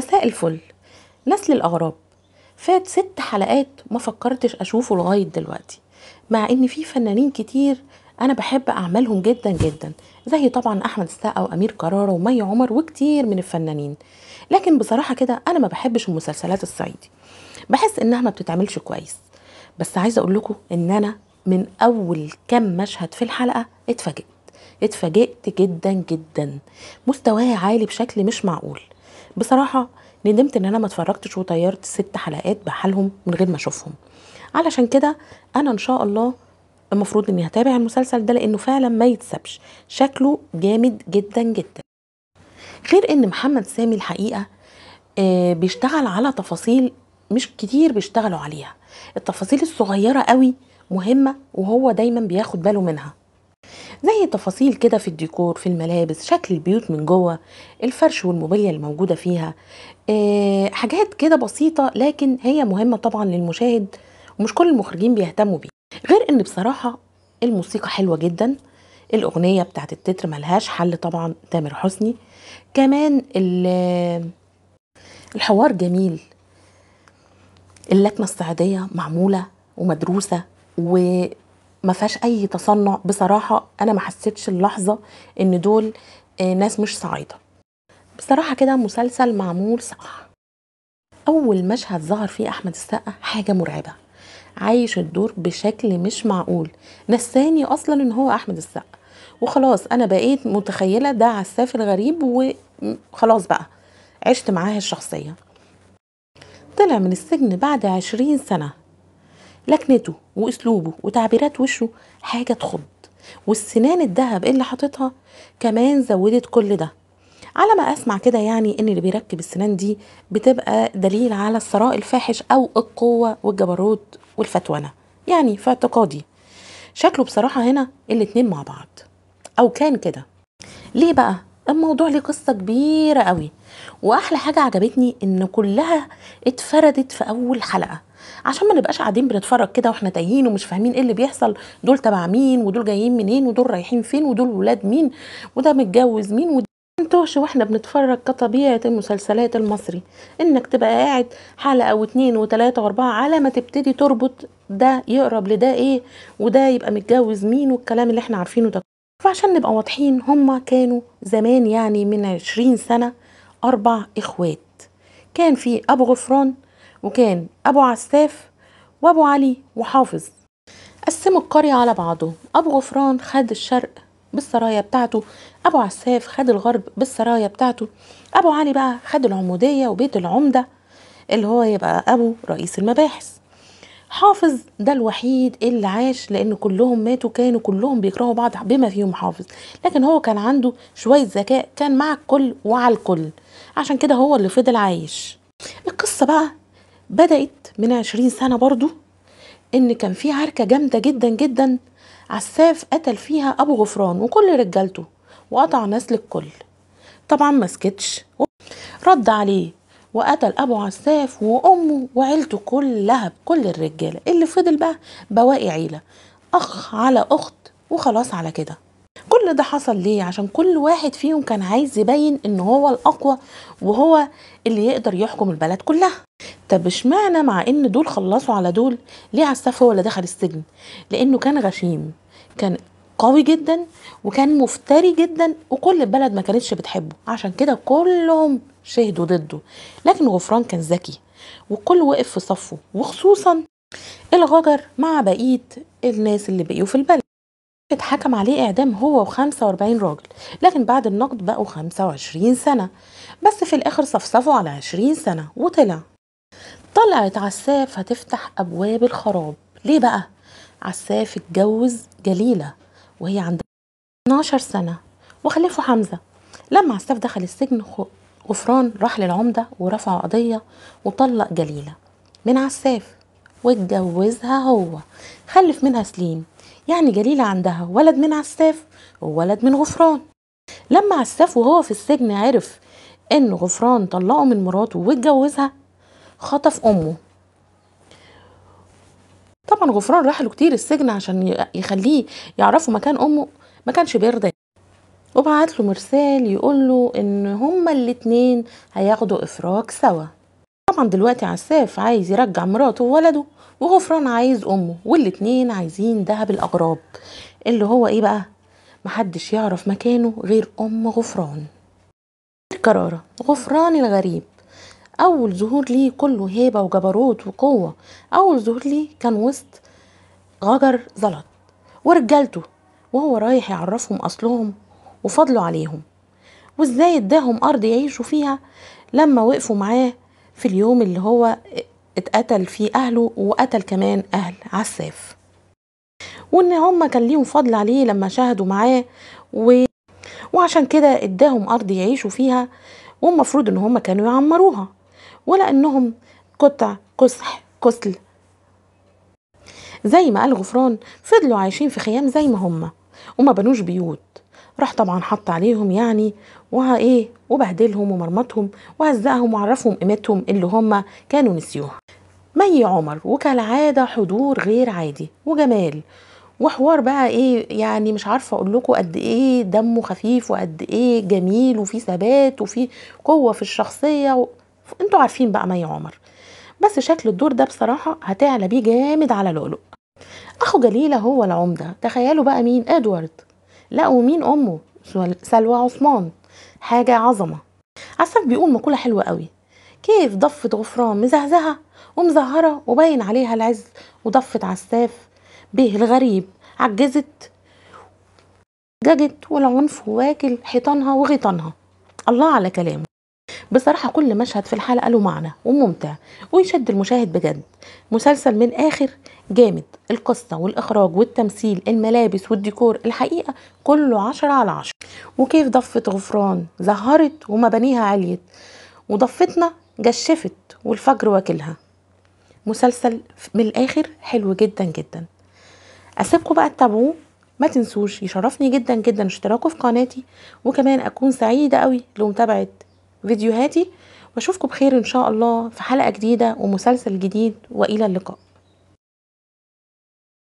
مساء الفل. نسل الأغراب. فات ست حلقات ما فكرتش أشوفه لغاية دلوقتي. مع إن في فنانين كتير أنا بحب أعمالهم جدا جدا زي طبعا أحمد السقا وأمير كرارة ومي عمر وكتير من الفنانين. لكن بصراحة كده أنا ما بحبش المسلسلات الصعيدي. بحس إنها ما بتتعملش كويس. بس عايزة أقول لكم إن أنا من أول كام مشهد في الحلقة اتفاجئت. اتفاجئت جدا جدا. مستواها عالي بشكل مش معقول. بصراحة ندمت إن أنا ما اتفرجتش وطيرت ست حلقات بحالهم من غير ما أشوفهم. علشان كده أنا إن شاء الله المفروض إني هتابع المسلسل ده لأنه فعلا ما يتسابش. شكله جامد جدا جدا. غير إن محمد سامي الحقيقة آه، بيشتغل على تفاصيل مش كتير بيشتغلوا عليها. التفاصيل الصغيرة قوي مهمة وهو دايما بياخد باله منها. زي تفاصيل كده في الديكور في الملابس شكل البيوت من جوه الفرش والموبيليا الموجودة فيها آه، حاجات كده بسيطة لكن هي مهمة طبعا للمشاهد ومش كل المخرجين بيهتموا بيها. غير إن بصراحة الموسيقى حلوة جدا الأغنية بتاعت التتر ملهاش حل طبعا تامر حسني. كمان ال- الحوار جميل. اللكنة الصعيدية معمولة ومدروسة وما فيهاش أي تصنع. بصراحة أنا ما حسيتش اللحظة إن دول آه، ناس مش صعايدة بصراحة كده مسلسل معمول صح. أول مشهد ظهر فيه أحمد السقا حاجة مرعبة. عايش الدور بشكل مش معقول. نساني أصلا إن هو أحمد السقا. وخلاص أنا بقيت متخيلة ده عساف الغريب وخلاص بقى عشت معاه الشخصية. طلع من السجن بعد عشرين سنة. لكنته واسلوبه وتعبيرات وشه حاجة تخض والسنان الذهب اللي حاططها كمان زودت كل ده. على ما أسمع كده يعني إن اللي بيركب السنان دي بتبقى دليل على الثراء الفاحش أو القوة والجبروت والفتونه يعني في اعتقادي. شكله بصراحة هنا الاتنين مع بعض. أو كان كده. ليه بقى؟ الموضوع ليه قصة كبيرة قوي وأحلى حاجة عجبتني إن كلها اتفردت في أول حلقة. عشان ما نبقاش قاعدين بنتفرج كده وإحنا تايهين ومش فاهمين إيه اللي بيحصل. دول تبع مين؟ ودول جايين منين؟ ودول رايحين فين؟ ودول ولاد مين؟ وده متجوز مين؟ وده منتوش وإحنا بنتفرج كطبيعة المسلسلات المصري. إنك تبقى قاعد حلقة واتنين وتلاتة وأربعة على ما تبتدي تربط ده يقرب لده إيه؟ وده يبقى متجوز مين؟ والكلام اللي إحنا عارفينه ده. فعشان نبقى واضحين هما كانوا زمان يعني من عشرين سنة أربع إخوات. كان في أبو غفران وكان أبو عساف وأبو علي وحافظ. قسموا القرية على بعضه. أبو غفران خد الشرق بالسرايا بتاعته. أبو عساف خد الغرب بالسرايا بتاعته. أبو علي بقى خد العمودية وبيت العمدة اللي هو يبقى أبو رئيس المباحث. حافظ ده الوحيد اللي عاش لأن كلهم ماتوا كانوا كلهم بيكرهوا بعض بما فيهم حافظ. لكن هو كان عنده شوية ذكاء كان مع الكل وعلى الكل. عشان كده هو اللي فضل عايش. القصة بقى بدأت من عشرين سنة برضو إن كان في عركة جامدة جدا جدا عساف قتل فيها أبو غفران وكل رجالته وقطع نسل الكل طبعا ما سكتش. رد عليه وقتل أبو عساف وأمه وعيلته كلها بكل الرجالة. اللي فضل بقى بواقي عيلة. أخ على أخت وخلاص على كده. كل ده حصل ليه؟ عشان كل واحد فيهم كان عايز يبين إن هو الأقوى وهو اللي يقدر يحكم البلد كلها. طب اشمعنى مع إن دول خلصوا على دول؟ ليه عساف هو اللي دخل السجن؟ لأنه كان غشيم كان قوي جدا وكان مفتري جدا وكل البلد ما كانتش بتحبه. عشان كده كلهم شهدوا ضده. لكن غفران كان ذكي والكل وقف في صفه وخصوصا الغجر مع بقية الناس اللي بقيوا في البلد. اتحكم عليه إعدام هو و45 راجل لكن بعد النقد بقوا 25 سنة. بس في الآخر صفصفوا على 20 سنة وطلع. طلعت عساف هتفتح أبواب الخراب. ليه بقى؟ عساف اتجوز جليلة وهي عندها 12 سنة وخلفوا حمزة. لما عساف دخل السجن غفران راح للعمدة ورفع قضية وطلق جليلة من عساف واتجوزها هو. خلف منها سليم. يعني جليلة عندها ولد من عساف وولد من غفران. لما عساف وهو في السجن عرف إن غفران طلقه من مراته واتجوزها خطف أمه. طبعا غفران راح له كتير السجن عشان يخليه يعرفوا مكان أمه ما كانش بيرضى. وبعت له مرسال يقول له إن هما الاتنين هياخدوا إفراج سوا. طبعا دلوقتي عساف عايز يرجع مراته وولده وغفران عايز أمه والاتنين عايزين دهب الأغراب. اللي هو إيه بقى؟ محدش يعرف مكانه غير أم غفران. الكرارة غفران الغريب. أول ظهور ليه كله هيبة وجبروت وقوة. أول ظهور ليه كان وسط غجر زلط ورجالته وهو رايح يعرفهم أصلهم وفضلوا عليهم وإزاي اداهم أرض يعيشوا فيها لما وقفوا معاه في اليوم اللي هو اتقتل فيه أهله وقتل كمان أهل عساف. وإن هما كان ليهم فضل عليه لما شاهدوا معاه و... وعشان كده اداهم أرض يعيشوا فيها والمفروض إن هما كانوا يعمروها. ولأنهم قطع كسح كسل زي ما قال غفران فضلوا عايشين في خيام زي ما هما وما بنوش بيوت. راح طبعا حط عليهم يعني وها إيه وبهدلهم ومرمطهم وهزقهم وعرفهم قيمتهم اللي هما كانوا نسيوها. مي عمر وكالعادة حضور غير عادي وجمال. وحوار بقى إيه يعني مش عارفة أقول لكم قد إيه دمه خفيف وقد إيه جميل وفي ثبات وفي قوة في الشخصية و... أنتوا عارفين بقى مي عمر. بس شكل الدور ده بصراحة هتعلى بيه جامد على لؤلؤ. أخو جليله هو العمدة. تخيلوا بقى مين؟ إدوارد. لا ومين أمه؟ سلوى عثمان. حاجة عظمة. عساف بيقول مقولة حلوة قوي. كيف ضفة غفران مزهزهة ومزهرة وباين عليها العز وضفة عساف به الغريب. عجزت ججت والعنف واكل حيطانها وغيطانها. الله على كلامه. بصراحة كل مشهد في الحلقة له معنى وممتع ويشد المشاهد بجد. مسلسل من آخر جامد. القصة والإخراج والتمثيل الملابس والديكور الحقيقة كله عشرة على عشرة. وكيف ضفة غفران زهرت ومبانيها عليت. وضفتنا جشفت والفجر واكلها. مسلسل من الآخر حلو جدا جدا. أسيبكم بقى تتابعوه. ما تنسوش يشرفني جدا جدا اشتراكه في قناتي. وكمان أكون سعيدة قوي لمتابعة فيديوهاتي وأشوفكم بخير إن شاء الله في حلقة جديدة ومسلسل جديد وإلى اللقاء.